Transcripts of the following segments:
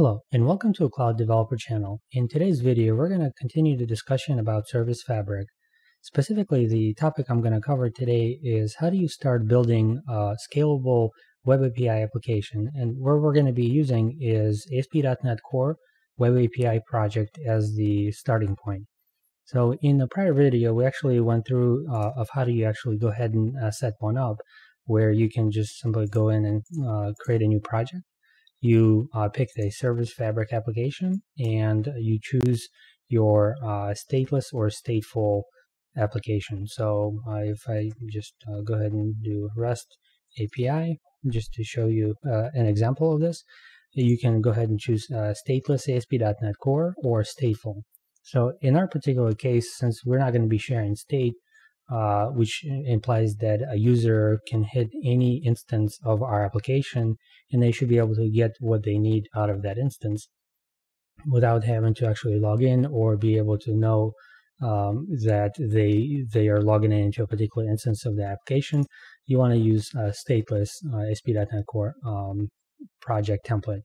Hello, and welcome to a Cloud Developer channel. In today's video, we're going to continue the discussion about Service Fabric. Specifically, the topic I'm going to cover today is how do you start building a scalable Web API application. And where we're going to be using is ASP.NET Core Web API project as the starting point. So in the prior video, we actually went through uh, of how do you actually go ahead and uh, set one up, where you can just simply go in and uh, create a new project you uh, pick a service fabric application and you choose your uh, stateless or stateful application. So uh, if I just uh, go ahead and do REST API, just to show you uh, an example of this, you can go ahead and choose uh, stateless ASP.NET Core or stateful. So in our particular case, since we're not going to be sharing state, uh, which implies that a user can hit any instance of our application and they should be able to get what they need out of that instance without having to actually log in or be able to know um, that they they are logging in into a particular instance of the application. You want to use a stateless uh, ASP.NET Core um, project template.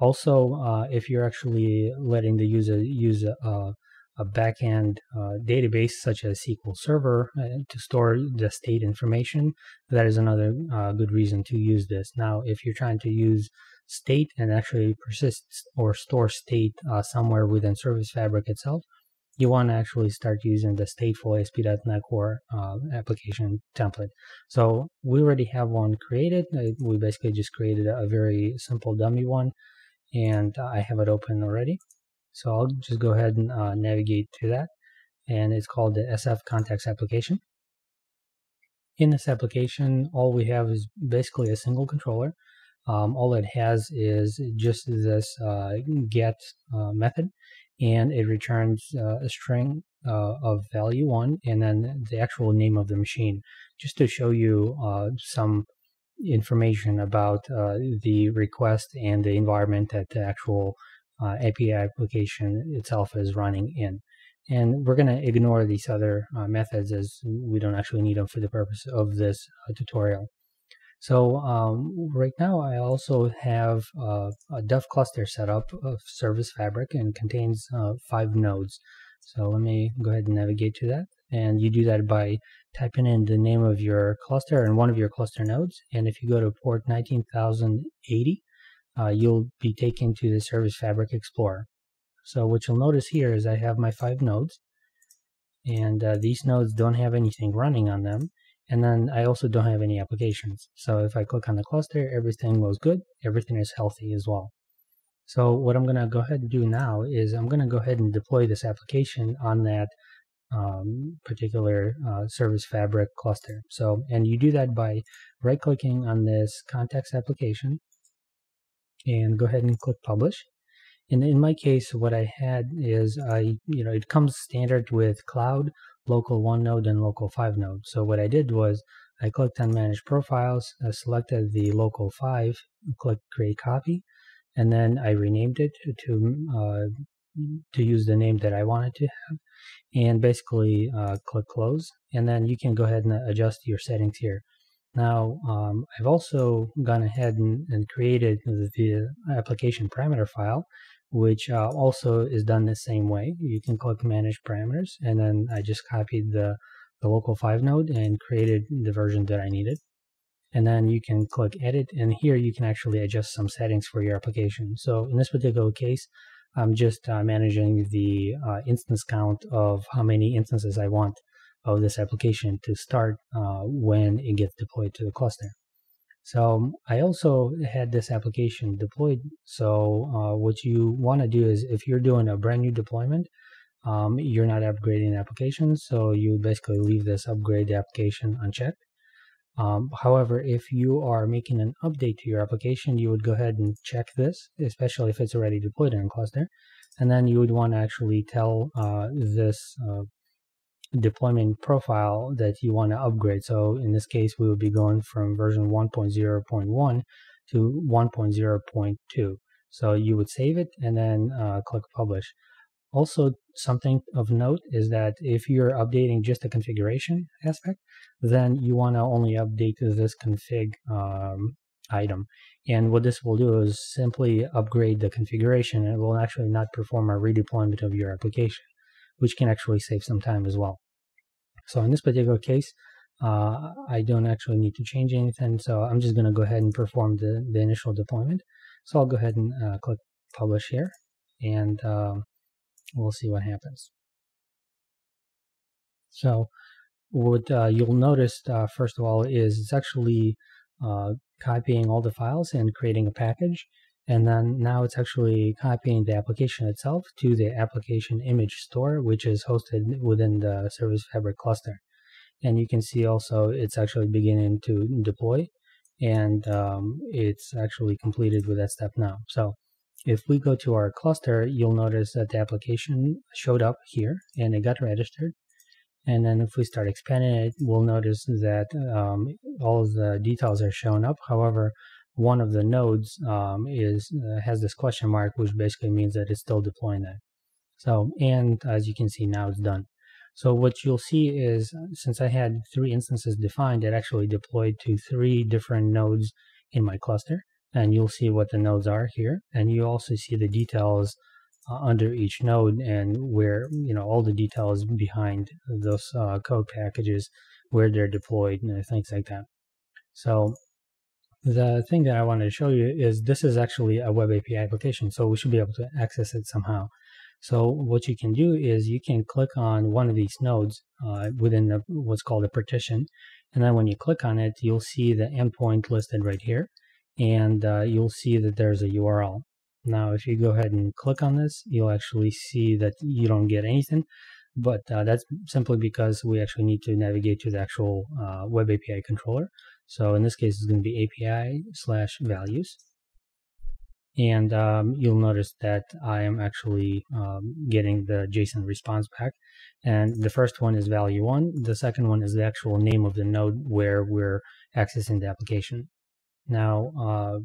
Also, uh, if you're actually letting the user use a, a backend uh, database such as SQL Server uh, to store the state information, that is another uh, good reason to use this. Now, if you're trying to use state and actually persist or store state uh, somewhere within Service Fabric itself, you want to actually start using the stateful ASP.NET Core uh, application template. So we already have one created. Uh, we basically just created a very simple dummy one, and I have it open already. So I'll just go ahead and uh, navigate to that. And it's called the SF Context application. In this application, all we have is basically a single controller. Um, all it has is just this uh, get uh, method, and it returns uh, a string uh, of value one, and then the actual name of the machine, just to show you uh, some information about the request and the environment that the actual uh, API application itself is running in. And we're going to ignore these other uh, methods as we don't actually need them for the purpose of this uh, tutorial. So um, right now I also have uh, a dev cluster set up of Service Fabric and contains uh, five nodes. So let me go ahead and navigate to that. And you do that by typing in the name of your cluster and one of your cluster nodes. And if you go to port 19080, uh, you'll be taken to the Service Fabric Explorer. So what you'll notice here is I have my five nodes, and uh, these nodes don't have anything running on them, and then I also don't have any applications. So if I click on the cluster, everything goes good, everything is healthy as well. So what I'm going to go ahead and do now is I'm going to go ahead and deploy this application on that um, particular uh, Service Fabric cluster. So, and you do that by right-clicking on this context application, and go ahead and click publish. And in my case, what I had is I, you know, it comes standard with cloud, local one node, and local five node. So what I did was I clicked on manage profiles, I selected the local five, click create copy, and then I renamed it to uh, to use the name that I wanted to have, and basically uh, click close, and then you can go ahead and adjust your settings here. Now, um, I've also gone ahead and, and, created the application parameter file, which uh, also is done the same way. You can click Manage Parameters, and then I just copied the, the local 5 node and created the version that I needed. And then you can click Edit, and here you can actually adjust some settings for your application. So in this particular case, I'm just uh, managing the uh, instance count of how many instances I want of this application to start uh, when it gets deployed to the cluster. So I also had this application deployed. So uh, what you want to do is if you're doing a brand new deployment, um, you're not upgrading applications. So you basically leave this upgrade application unchecked. Um, however, if you are making an update to your application, you would go ahead and check this, especially if it's already deployed in a cluster. And then you would want to actually tell uh, this uh, deployment profile that you want to upgrade. So in this case, we would be going from version 1.0.1 to 1.0.2. So you would save it and then uh, click publish. Also, something of note is that if you're updating just the configuration aspect, then you want to only update this config um, item. And what this will do is simply upgrade the configuration. It will actually not perform a redeployment of your application, which can actually save some time as well. So in this particular case, uh, I don't actually need to change anything. So I'm just going to go ahead and perform the, the initial deployment. So I'll go ahead and uh, click publish here and um, we'll see what happens. So what uh, you'll notice, uh, first of all, is it's actually uh, copying all the files and creating a package. And then now it's actually copying the application itself to the application image store, which is hosted within the Service Fabric cluster. And you can see also it's actually beginning to deploy and um, it's actually completed with that step now. So if we go to our cluster, you'll notice that the application showed up here and it got registered. And then if we start expanding it, we'll notice that um, all of the details are shown up. However, one of the nodes um, is uh, has this question mark, which basically means that it's still deploying that. So, and as you can see now, it's done. So what you'll see is, since I had three instances defined, it actually deployed to three different nodes in my cluster. And you'll see what the nodes are here. And you also see the details uh, under each node and where, you know, all the details behind those uh, code packages, where they're deployed and things like that. So the thing that I wanted to show you is this is actually a web API application. So we should be able to access it somehow. So what you can do is you can click on one of these nodes uh, within the, what's called a partition. And then when you click on it, you'll see the endpoint listed right here. And uh, you'll see that there's a URL. Now, if you go ahead and click on this, you'll actually see that you don't get anything. But uh, that's simply because we actually need to navigate to the actual uh, web API controller. So in this case, it's going to be API slash values and um, you'll notice that I am actually um, getting the JSON response back. And the first one is value one. The second one is the actual name of the node where we're accessing the application. Now, uh,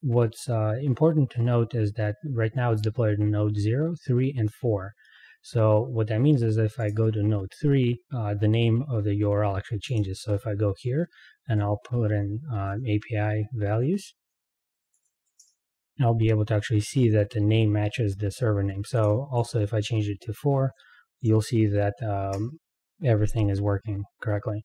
what's uh, important to note is that right now it's deployed in node 0, 3, and 4. So what that means is if I go to node 3, uh, the name of the URL actually changes. So if I go here and I'll put in uh, API values, I'll be able to actually see that the name matches the server name. So also if I change it to 4, you'll see that um, everything is working correctly.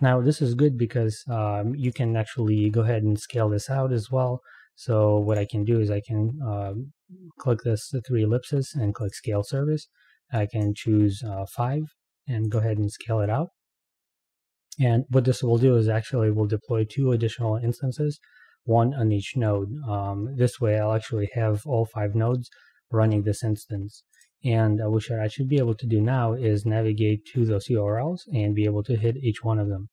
Now this is good because um, you can actually go ahead and scale this out as well. So what I can do is I can um, click this three ellipses and click scale service. I can choose uh, 5 and go ahead and scale it out. And what this will do is actually we'll deploy two additional instances one on each node. Um, this way I'll actually have all five nodes running this instance. And uh, what I should be able to do now is navigate to those URLs and be able to hit each one of them.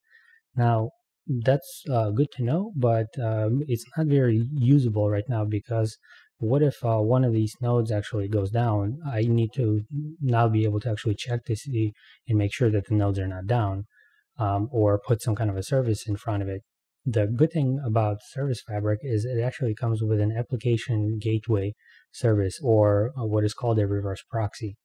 Now, that's uh, good to know, but um, it's not very usable right now because what if uh, one of these nodes actually goes down? I need to now be able to actually check to see and make sure that the nodes are not down um, or put some kind of a service in front of it the good thing about Service Fabric is it actually comes with an application gateway service or uh, what is called a reverse proxy.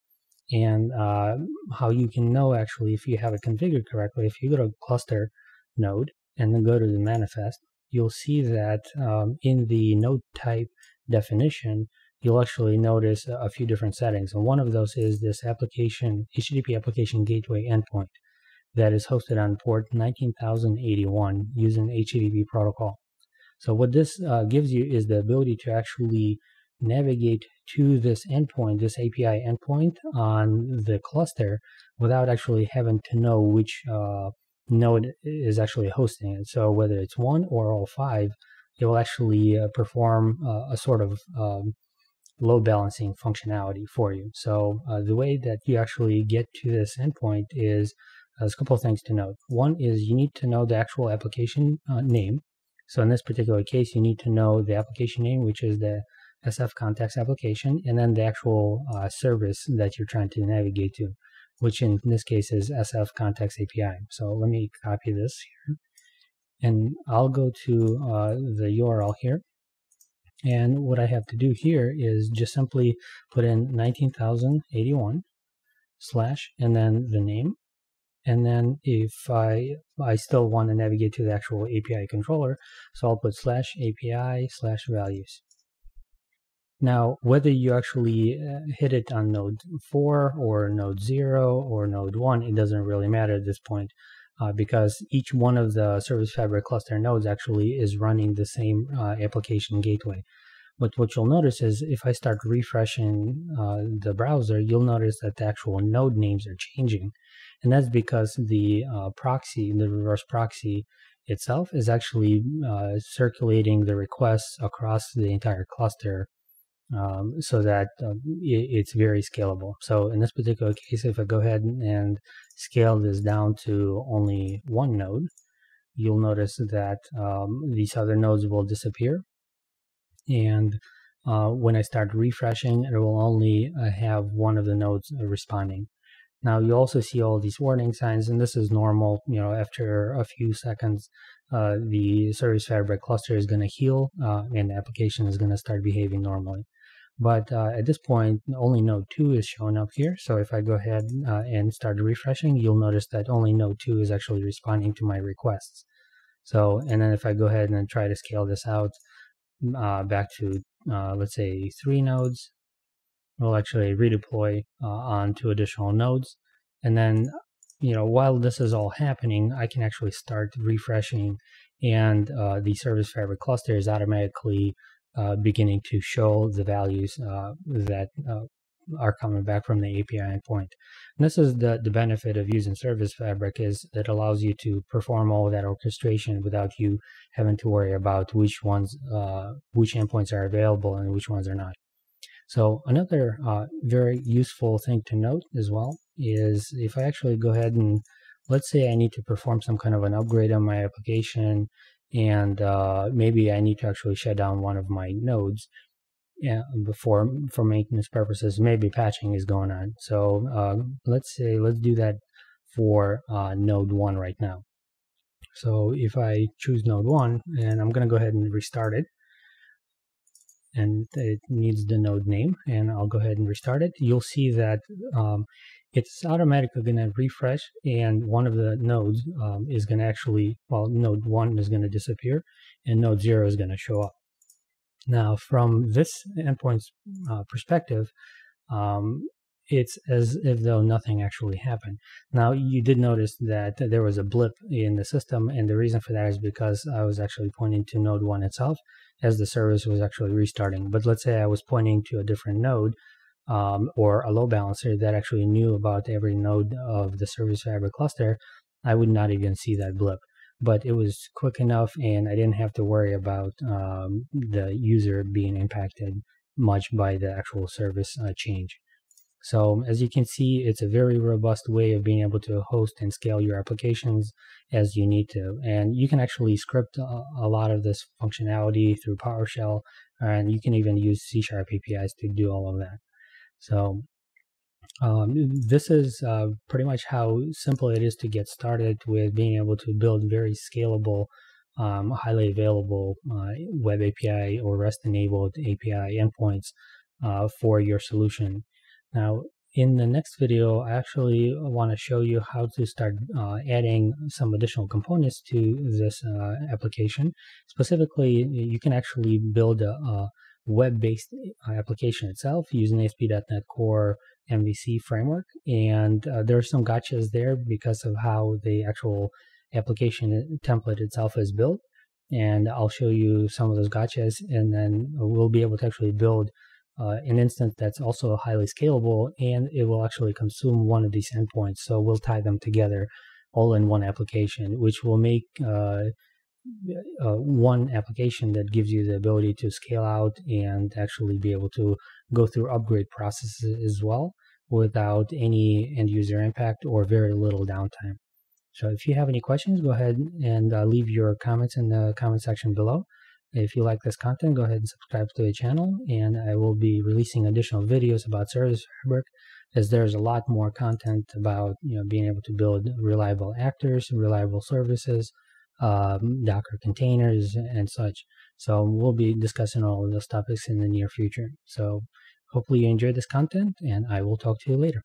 And uh, how you can know actually if you have it configured correctly, if you go to cluster node and then go to the manifest, you'll see that um, in the node type definition, you'll actually notice a few different settings. And one of those is this application, HTTP application gateway endpoint that is hosted on port 19081 using HTTP protocol. So what this uh, gives you is the ability to actually navigate to this endpoint, this API endpoint on the cluster without actually having to know which uh, node is actually hosting it. So whether it's one or all five, it will actually uh, perform uh, a sort of um, load balancing functionality for you. So uh, the way that you actually get to this endpoint is there's a couple of things to note. One is you need to know the actual application uh, name. So in this particular case, you need to know the application name, which is the SF Context application, and then the actual uh, service that you're trying to navigate to, which in this case is SF Context API. So let me copy this here. And I'll go to uh, the URL here. And what I have to do here is just simply put in 19,081 slash and then the name And then if I I still want to navigate to the actual API controller, so I'll put slash API slash values. Now, whether you actually uh, hit it on node 4 or node 0 or node 1, it doesn't really matter at this point uh, because each one of the Service Fabric cluster nodes actually is running the same uh, application gateway. But what you'll notice is if I start refreshing uh, the browser, you'll notice that the actual node names are changing. And that's because the uh, proxy, the reverse proxy itself is actually uh, circulating the requests across the entire cluster um, so that uh, it, it's very scalable. So in this particular case, if I go ahead and scale this down to only one node, you'll notice that um, these other nodes will disappear. And uh, when I start refreshing, it will only uh, have one of the nodes uh, responding. Now you also see all these warning signs, and this is normal. You know, after a few seconds, uh, the Service Fabric cluster is going to heal, uh, and the application is going to start behaving normally. But uh, at this point, only node 2 is showing up here. So if I go ahead and start refreshing, you'll notice that only node 2 is actually responding to my requests. So, and then if I go ahead and try to scale this out uh, back to, uh, let's say, three nodes, we'll actually redeploy uh, onto additional nodes. And then, you know, while this is all happening, I can actually start refreshing and uh, the Service Fabric cluster is automatically uh, beginning to show the values uh, that are coming back from the API endpoint. And this is the, the benefit of using Service Fabric is it allows you to perform all that orchestration without you having to worry about which ones, uh, which endpoints are available and which ones are not. So another uh, very useful thing to note as well is if I actually go ahead and let's say I need to perform some kind of an upgrade on my application and uh, maybe I need to actually shut down one of my nodes yeah, before for maintenance purposes. Maybe patching is going on. So uh, let's say let's do that for uh, node one right now. So if I choose node one, and I'm going to go ahead and restart it, and it needs the node name, and I'll go ahead and restart it. You'll see that um, it's automatically going to refresh and one of the nodes um, is going to actually, well, node 1 is going to disappear and node 0 is going to show up. Now, from this endpoint's uh, perspective, um, it's as if though nothing actually happened. Now, you did notice that there was a blip in the system, and the reason for that is because I was actually pointing to node 1 itself as the service was actually restarting. But let's say I was pointing to a different node, um, or a load balancer that actually knew about every node of the service fabric cluster, I would not even see that blip. But it was quick enough, and I didn't have to worry about um, the user being impacted much by the actual service uh, change. So as you can see, it's a very robust way of being able to host and scale your applications as you need to. And you can actually script a, a lot of this functionality through PowerShell, and you can even use C Sharp APIs to do all of that. So um, this is uh, pretty much how simple it is to get started with being able to build very scalable, um, highly available uh, web API or REST enabled API endpoints uh, for your solution. Now, in the next video, I actually want to show you how to start uh, adding some additional components to this uh, application. Specifically, you can actually build a, a web-based uh, application itself using ASP.NET Core MVC framework. And uh, there are some gotchas there because of how the actual application template itself is built. And I'll show you some of those gotchas, and then we'll be able to actually build uh, an instance that's also highly scalable, and it will actually consume one of these endpoints. So we'll tie them together all in one application, which will make uh, uh, one application that gives you the ability to scale out and actually be able to go through upgrade processes as well without any end user impact or very little downtime. So if you have any questions, go ahead and uh, leave your comments in the comment section below. If you like this content, go ahead and subscribe to the channel, and I will be releasing additional videos about Service Fabric, as there's a lot more content about you know being able to build reliable actors, reliable services, um, Docker containers and such. So we'll be discussing all of those topics in the near future. So hopefully you enjoyed this content and I will talk to you later.